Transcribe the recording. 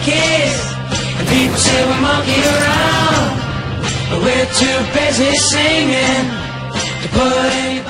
monkeys. And people say we're monkeying around. But we're too busy singing to put anybody